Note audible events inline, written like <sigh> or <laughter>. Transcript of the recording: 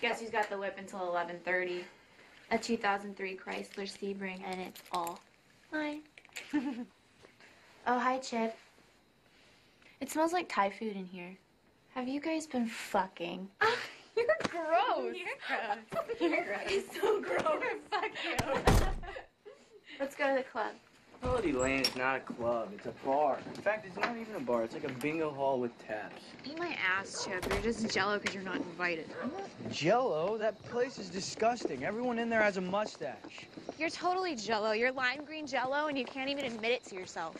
Guess who's got the whip until 11:30? A 2003 Chrysler Sebring, and it's all mine. <laughs> oh, hi, Chip. It smells like Thai food in here. Have you guys been fucking? <laughs> You're gross. You're gross. <laughs> You're gross. It's so gross. Fuck you. Let's go to the club. Melody Lane is not a club, it's a bar. In fact, it's not even a bar, it's like a bingo hall with taps. Eat my ass, Chip. You're just jello because you're not invited. Jello? That place is disgusting. Everyone in there has a mustache. You're totally jello. You're lime green jello, and you can't even admit it to yourself.